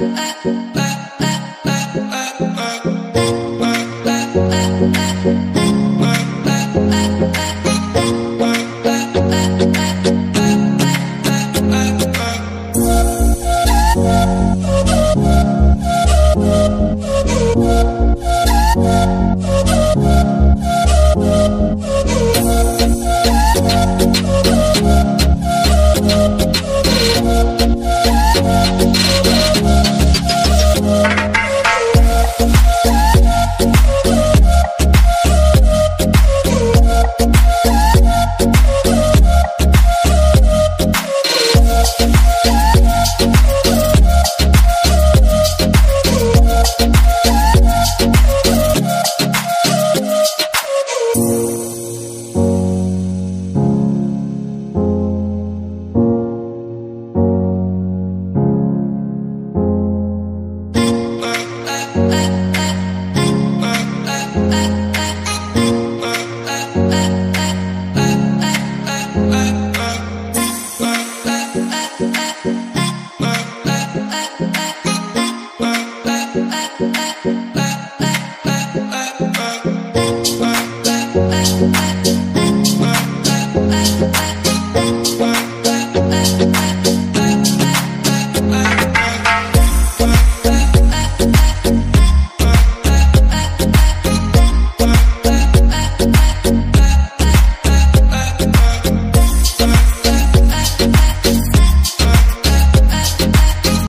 Bye. Bye.